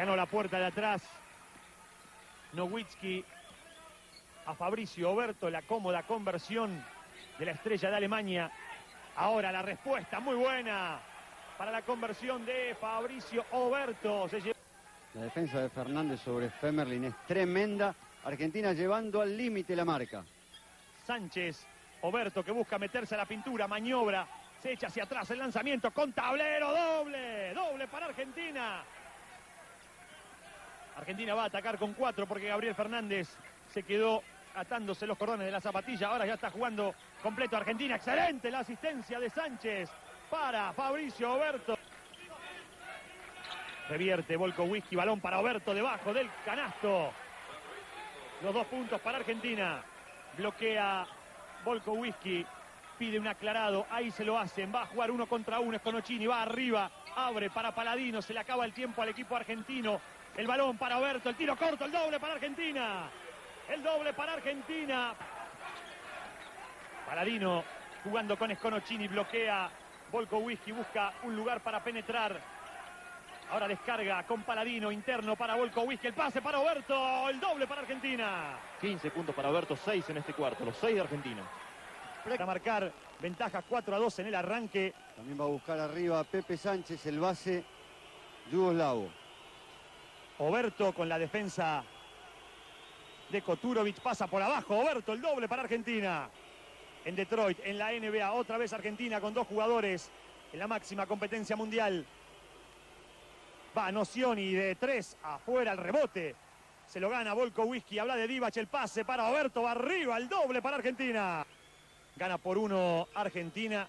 Ganó la puerta de atrás. Nowitzki a Fabricio Oberto, la cómoda conversión de la estrella de Alemania. Ahora la respuesta muy buena para la conversión de Fabricio Oberto. Se La defensa de Fernández sobre Femerlin es tremenda. Argentina llevando al límite la marca. Sánchez, Oberto que busca meterse a la pintura, maniobra, se echa hacia atrás el lanzamiento con tablero doble, doble para Argentina. Argentina va a atacar con cuatro porque Gabriel Fernández se quedó atándose los cordones de la zapatilla. Ahora ya está jugando completo Argentina. Excelente la asistencia de Sánchez para Fabricio Oberto. Revierte Volco Whisky, balón para Oberto debajo del canasto. Los dos puntos para Argentina. Bloquea Volco Whisky. Pide un aclarado. Ahí se lo hacen. Va a jugar uno contra uno. Esconocini va arriba. Abre para Paladino. Se le acaba el tiempo al equipo argentino. El balón para Oberto. El tiro corto. El doble para Argentina. El doble para Argentina. Paladino jugando con Esconocini. Bloquea Volco Whisky. Busca un lugar para penetrar. Ahora descarga con Paladino, interno para Whisky, el pase para Oberto, el doble para Argentina. 15 puntos para Alberto, 6 en este cuarto, los 6 de Argentina. Para marcar ventaja 4 a 2 en el arranque. También va a buscar arriba a Pepe Sánchez, el base yugoslavo. Oberto con la defensa de Koturovic, pasa por abajo. Oberto, el doble para Argentina. En Detroit, en la NBA, otra vez Argentina con dos jugadores en la máxima competencia mundial. Va Nocioni de tres, afuera el rebote. Se lo gana Volco Whisky, habla de Divac, el pase para Oberto, arriba, el doble para Argentina. Gana por uno Argentina.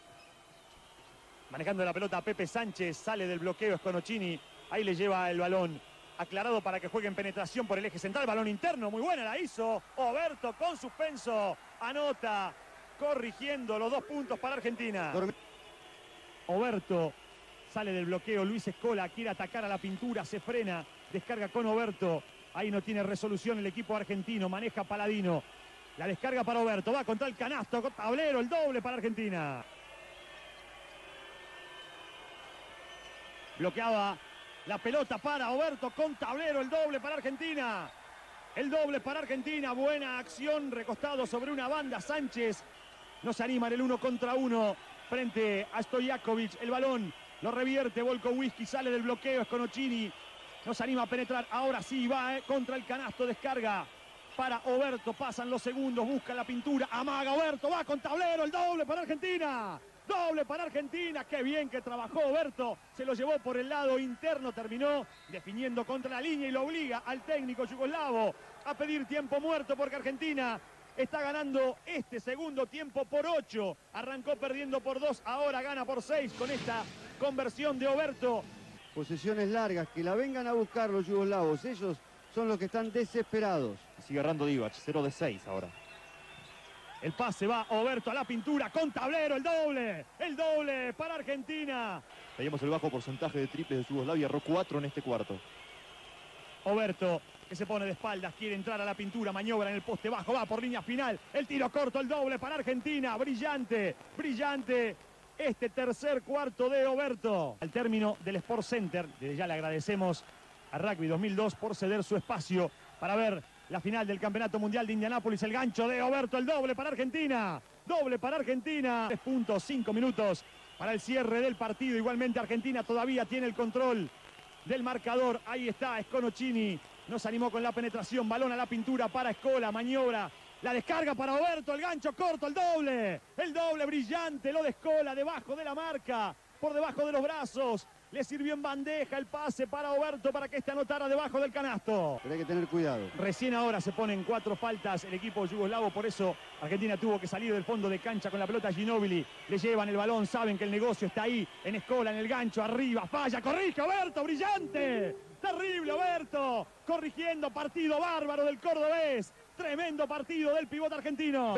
Manejando la pelota Pepe Sánchez, sale del bloqueo Esconocini, ahí le lleva el balón. Aclarado para que juegue en penetración por el eje central, balón interno, muy buena la hizo. Oberto con suspenso, anota, corrigiendo los dos puntos para Argentina. Oberto sale del bloqueo, Luis Escola quiere atacar a la pintura, se frena, descarga con Oberto. Ahí no tiene resolución el equipo argentino, maneja Paladino. La descarga para Oberto, va contra el canasto, tablero, el doble para Argentina. Bloqueaba la pelota para Oberto con tablero, el doble para Argentina. El doble para Argentina, buena acción, recostado sobre una banda Sánchez. No se anima en el uno contra uno frente a Stojakovic. El balón lo revierte, Volco Whisky sale del bloqueo, Esconocini. No se anima a penetrar, ahora sí va eh, contra el canasto, descarga para Oberto. Pasan los segundos, busca la pintura, amaga Oberto, va con tablero, el doble para Argentina. Doble para Argentina, qué bien que trabajó Oberto, se lo llevó por el lado interno, terminó definiendo contra la línea y lo obliga al técnico yugoslavo a pedir tiempo muerto porque Argentina está ganando este segundo tiempo por 8, arrancó perdiendo por 2, ahora gana por 6 con esta conversión de Oberto. Posesiones largas, que la vengan a buscar los yugoslavos. Ellos son los que están desesperados. Sigue agarrando Divac, 0 de 6 ahora. El pase va Oberto a la pintura con tablero, el doble, el doble para Argentina. Veíamos el bajo porcentaje de triples de Yugoslavia, erró 4 en este cuarto. Oberto que se pone de espaldas, quiere entrar a la pintura, maniobra en el poste bajo, va por línea final, el tiro corto, el doble para Argentina, brillante, brillante este tercer cuarto de Oberto. Al término del Sport Center, desde ya le agradecemos a Rugby 2002 por ceder su espacio para ver la final del Campeonato Mundial de Indianápolis, el gancho de Oberto, el doble para Argentina, doble para Argentina, 3 puntos, 5 minutos para el cierre del partido, igualmente Argentina todavía tiene el control del marcador. Ahí está Esconocini. No se animó con la penetración. Balón a la pintura para Escola. Maniobra. La descarga para Oberto. El gancho corto. El doble. El doble brillante. Lo de debajo de la marca. Por debajo de los brazos. Le sirvió en bandeja el pase para Oberto para que este anotara debajo del canasto. Pero hay que tener cuidado. Recién ahora se ponen cuatro faltas el equipo yugoslavo, por eso Argentina tuvo que salir del fondo de cancha con la pelota Ginóbili. Le llevan el balón, saben que el negocio está ahí, en Escola, en el gancho, arriba, falla, corrige Oberto, brillante. Terrible Oberto, corrigiendo partido bárbaro del cordobés. Tremendo partido del pivote argentino.